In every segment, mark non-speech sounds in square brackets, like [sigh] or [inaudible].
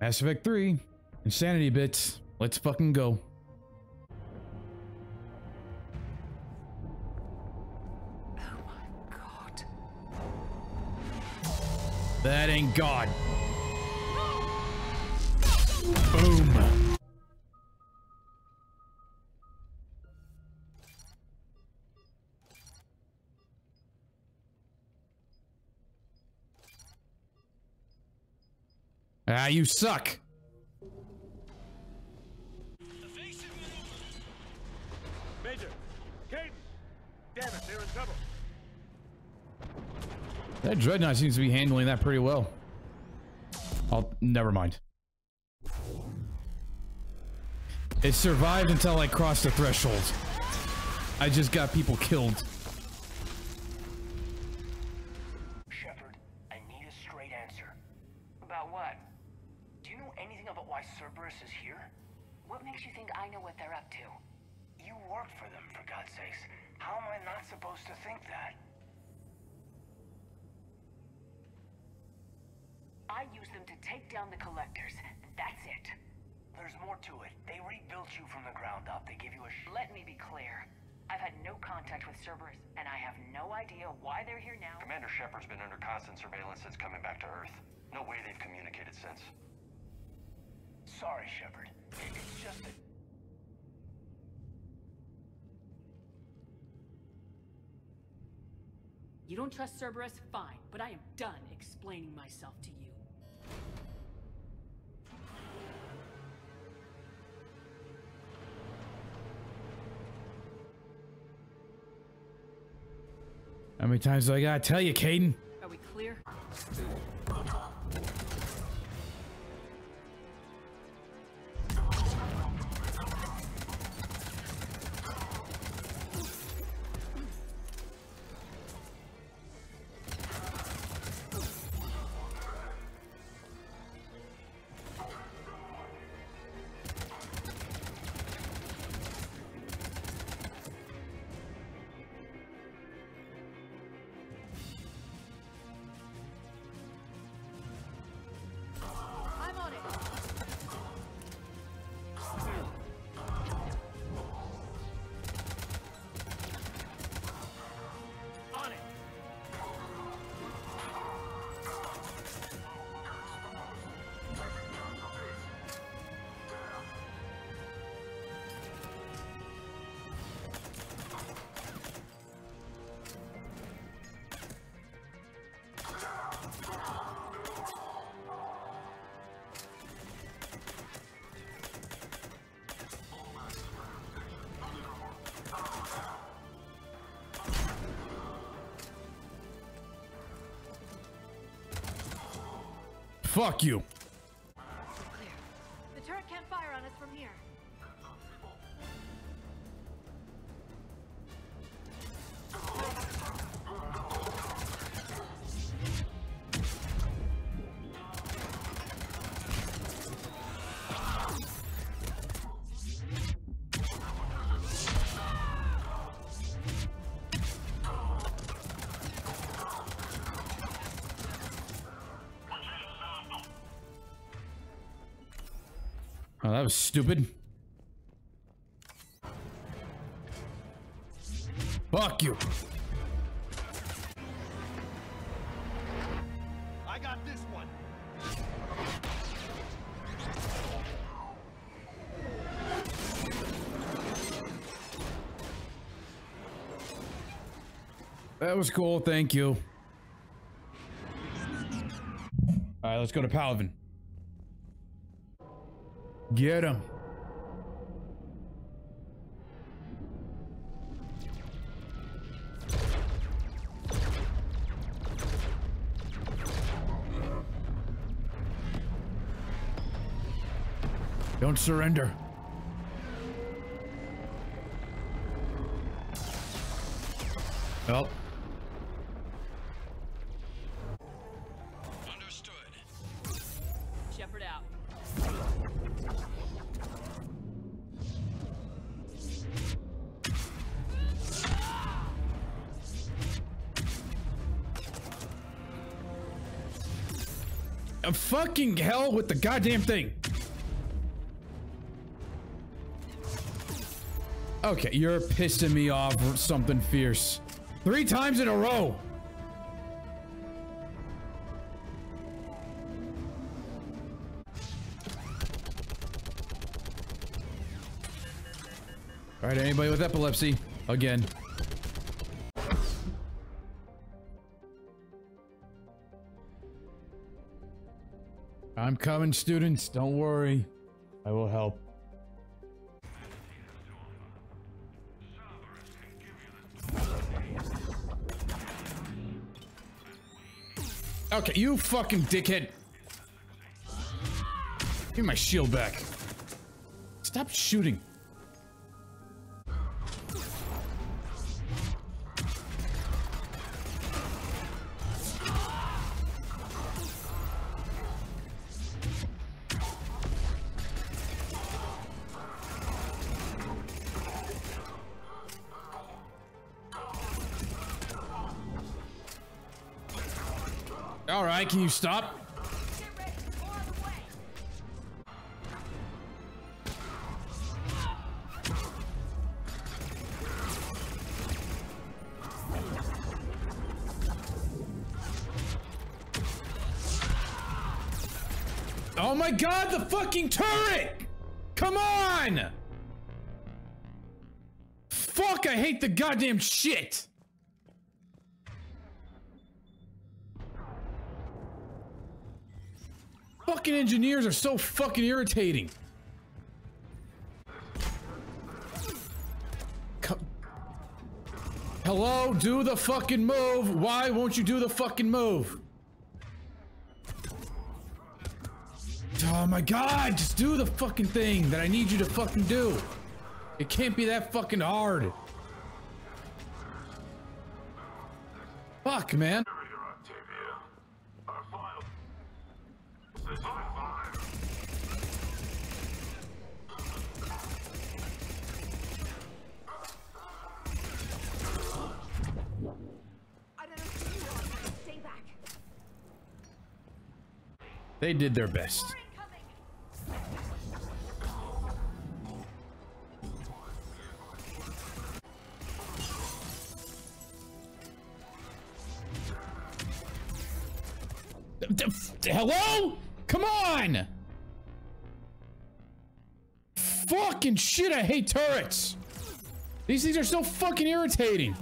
Mass Effect 3. Insanity bits. Let's fucking go. Oh my god. That ain't God. Boom. Ah, you suck. Major! Kaidan! Damn it, they're in trouble. That Dreadnought seems to be handling that pretty well. I'll never mind. It survived until I crossed the threshold. I just got people killed. Shepard, I need a straight answer. About what? Do you know anything about why Cerberus is here? What makes you think I know what they're up to? You worked for them, for God's sakes. How am I not supposed to think that? I used them to take down the collectors. That's it. There's more to it. They rebuilt you from the ground up. They give you a sh- Let me be clear. I've had no contact with Cerberus, and I have no idea why they're here now. Commander Shepard's been under constant surveillance since coming back to Earth. No way they've communicated since. Sorry, Shepard. It's just that... You don't trust Cerberus? Fine, but I am done explaining myself to you. How many times do I gotta tell you, Kaidan? Are we clear? Fuck you. Stupid. Fuck you. I got this one! That was cool. Thank you. All right, let's go to Palaven. Get him. Don't surrender. Oh. Fucking hell with the goddamn thing. Okay, you're pissing me off something fierce. Three times in a row. All right, anybody with epilepsy? Again. I'm coming, students. Don't worry. I will help. Okay, you fucking dickhead. Give me my shield back. Stop shooting. All right, can you stop? Oh my god, the fucking turret! Come on! Fuck, I hate the goddamn shit! Engineers are so fucking irritating. Co- Hello, do the fucking move. Why won't you do the fucking move? Oh my god, just do the fucking thing that I need you to fucking do. It can't be that fucking hard. Fuck, man. I don't know who you are. Stay back. They did their best. Hello? Come on! Fucking shit, I hate turrets! These things are so fucking irritating.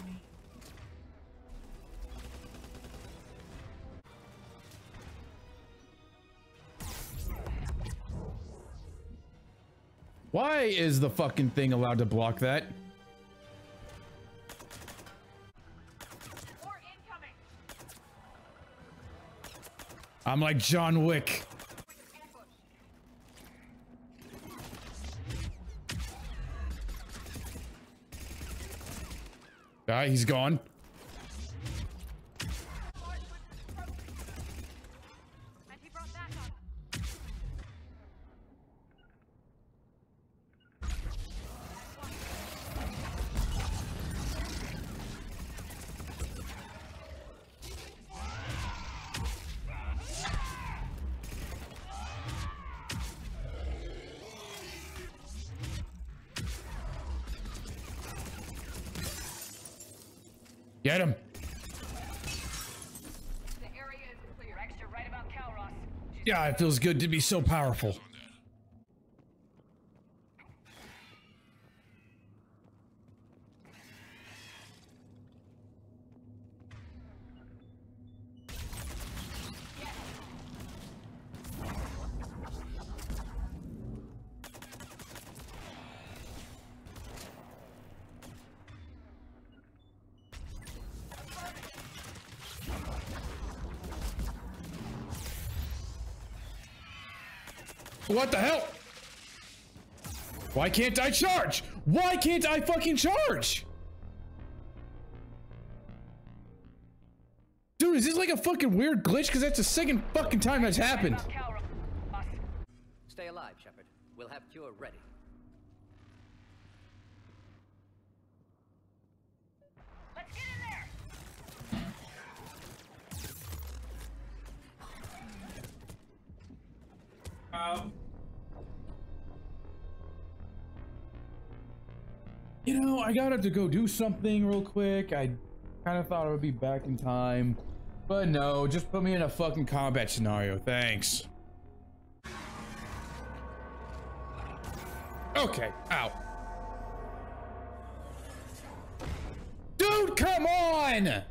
Why is the fucking thing allowed to block that? I'm like John Wick. Ah, he's gone. Get him. The area is clear. Rex, right. Yeah, it feels good to be so powerful. What the hell? Why can't I charge? Why can't I fucking charge? Dude, is this like a fucking weird glitch? Because that's the second fucking time that's happened. You know, I got to go do something real quick. I kind of thought I would be back in time, but no, just put me in a fucking combat scenario. Thanks. Okay, out. Dude, come on!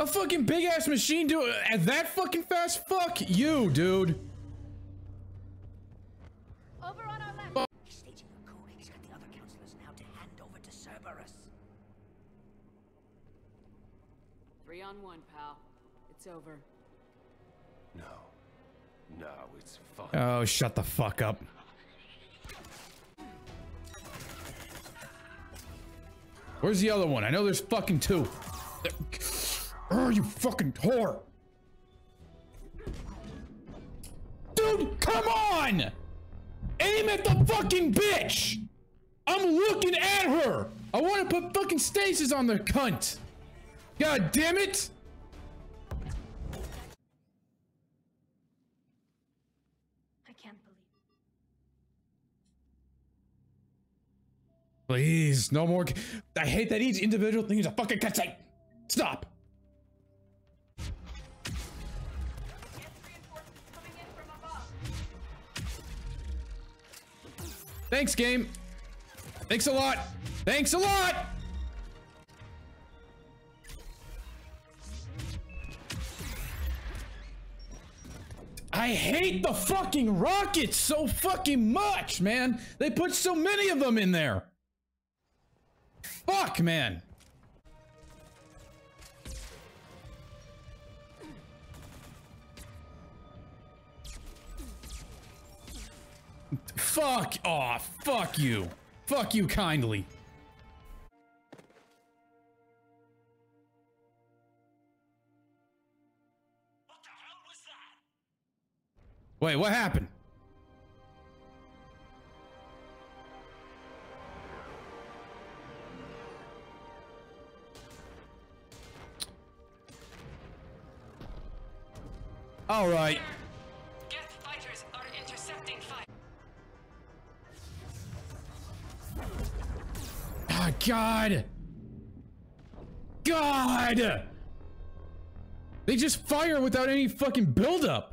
A fucking big ass machine do at that fucking fast? Fuck you, dude. Over on our left. He's staging a coup. He's got the other councilors now to hand over to Cerberus. Three on one, pal. It's over. No. No, it's fine. Oh, shut the fuck up. Where's the other one? I know there's fucking two. Oh, you fucking whore. Dude, come on! Aim at the fucking bitch! I'm looking at her! I want to put fucking stasis on the cunt! God damn it! I can't believe. Please, no more. I hate that each individual thing is a fucking cutscene. Stop. Thanks, game. Thanks a lot. Thanks a lot. I hate the fucking rockets so fucking much, man. They put so many of them in there. Fuck, man. Fuck off. Fuck you. Fuck you kindly. Wait, what happened? All right. Geth fighters are intercepting fire. Ah, God. God. They just fire without any fucking buildup.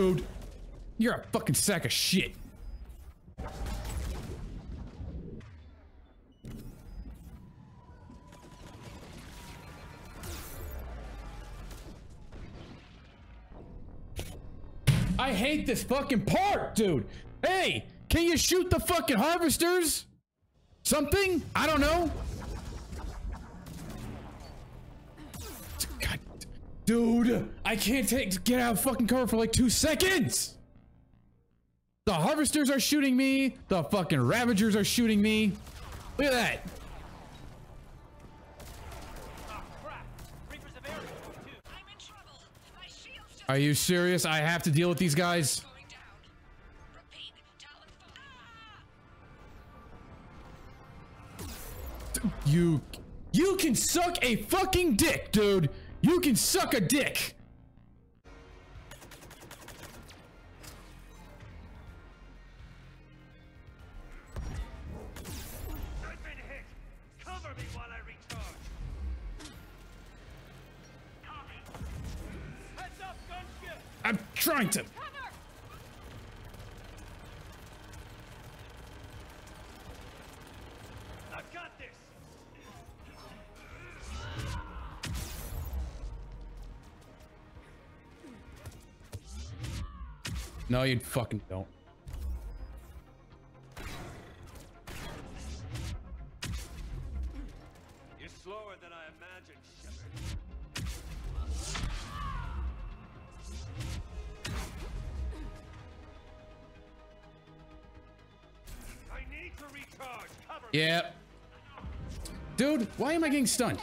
Dude, you're a fucking sack of shit. I hate this fucking part, dude. Hey, can you shoot the fucking harvesters? Something? I don't know. Dude, I can't take get out of fucking cover for like two seconds. The harvesters are shooting me. The fucking ravagers are shooting me. Look at that. Are you serious? I have to deal with these guys. You you can suck a fucking dick, dude. You can suck a dick. I'm trying to. No, you fucking don't. You're slower than I imagined, Shepard. I need to recharge! Cover! Yeah. Dude, why am I getting stunned?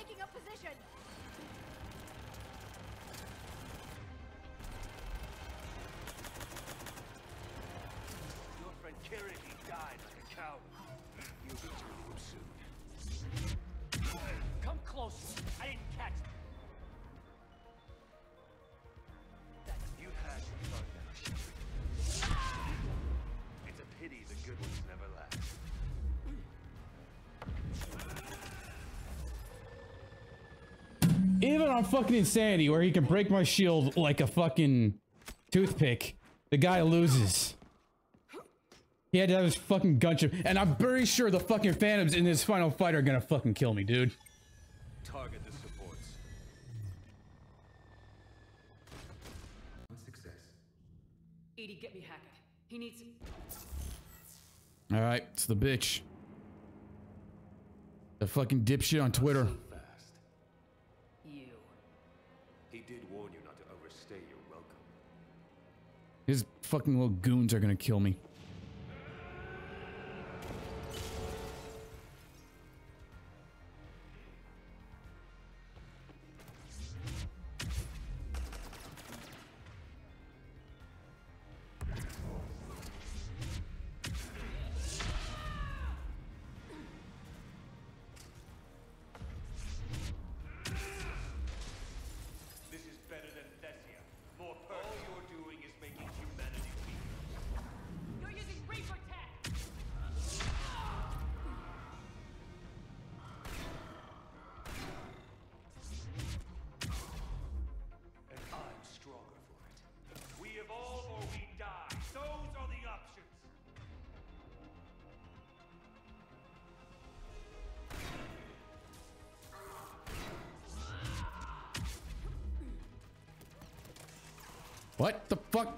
Fucking insanity where he can break my shield like a fucking toothpick, the guy loses. He had to have his fucking gunship, and I'm pretty sure the fucking phantoms in this final fight are gonna fucking kill me, dude. Target the supports. Success. EDI, get me Hackett. He needs. All right, it's the bitch. The fucking dipshit on Twitter. Fast. You. He did warn you not to overstay your welcome. His fucking little goons are gonna kill me. What the fuck?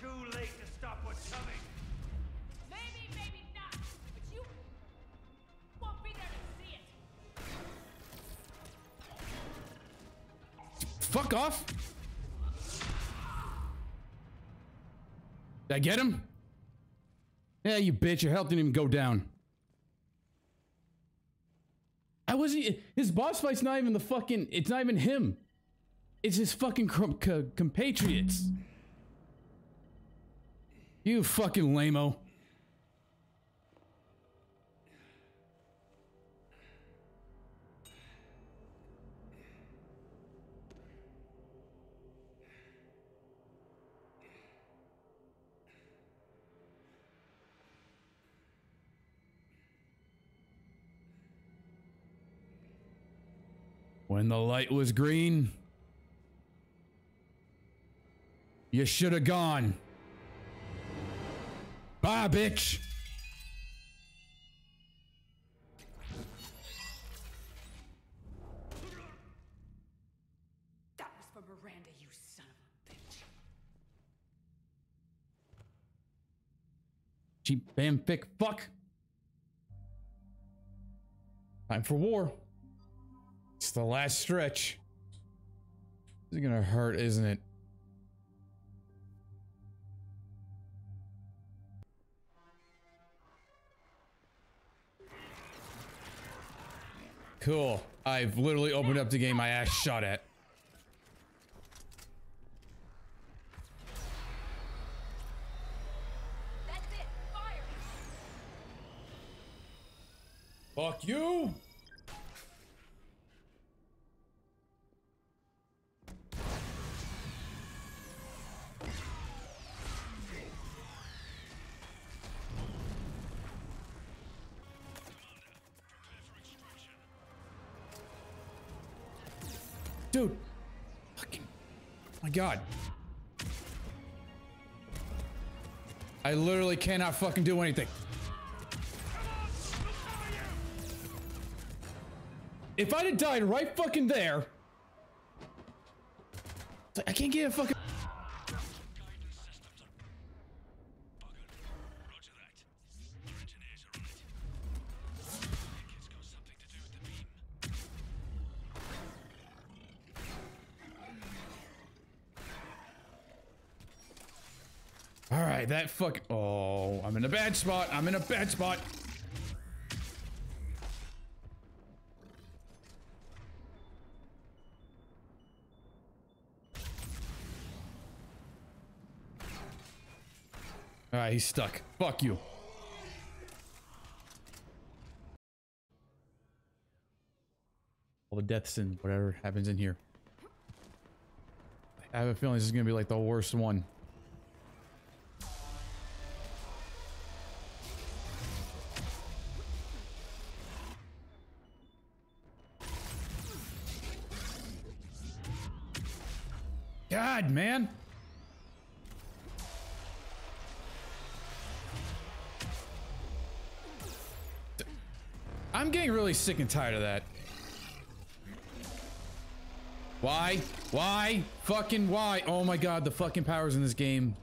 Too late to stop what's coming. Maybe, maybe not. But you won't be there to see it. Fuck off. Did I get him? Yeah, you bitch. Your health didn't even go down. I wasn't. His boss fight's not even the fucking. It's not even him. It's his fucking com- co- compatriots. You fucking lameo. When the light was green, you should have gone. Bye, bitch. That was for Miranda, you son of a bitch. Cheap fanfic fuck. Time for war. It's the last stretch. This is gonna hurt, isn't it? Cool. I've literally opened up the game my ass shot at. Fuck you! Dude. Fucking. My god. I literally cannot fucking do anything. If I'd have died right fucking there. I can't get a fucking. That fuck. Oh, I'm in a bad spot. I'm in a bad spot. All right, he's stuck. Fuck you. All the deaths and whatever happens in here. I have a feeling this is gonna be like the worst one. Man. I'm getting really sick and tired of that. Why? Why? Fucking why? Oh my god, the fucking powers in this game.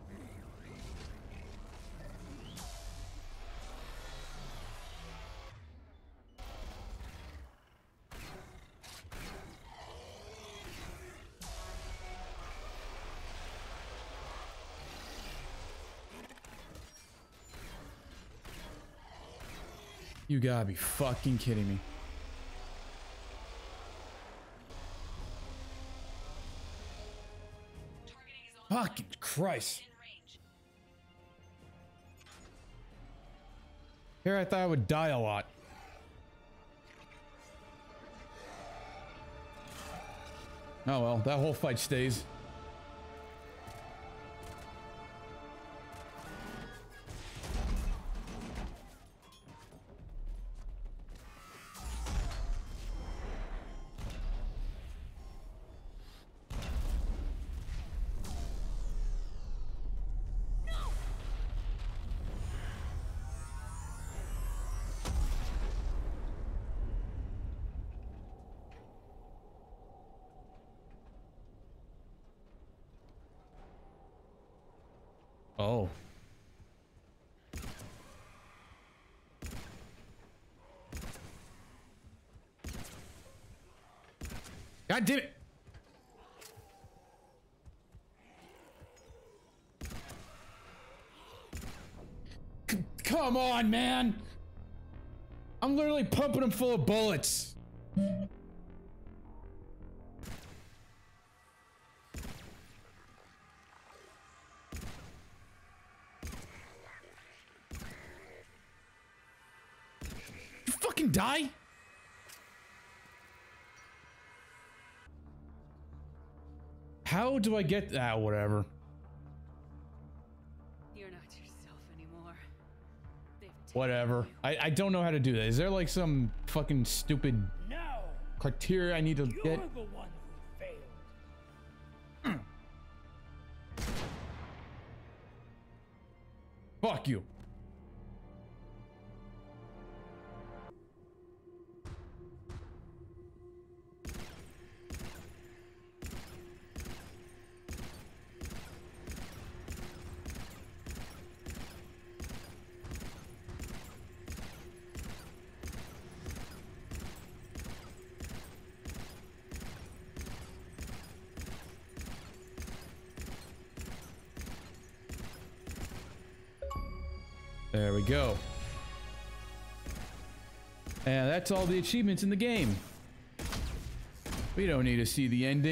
You gotta be fucking kidding me. Fucking Christ. Here I thought I would die a lot. Oh well, that whole fight stays. God damn it. C- come on, man. I'm literally pumping him full of bullets. How do I get that? whatever. You're not yourself anymore. Whatever. I, I don't know how to do that. Is there like some fucking stupid Now, criteria I need to you're get? the one who failed. [clears throat] Fuck you. Go. And that's all the achievements in the game. We don't need to see the ending.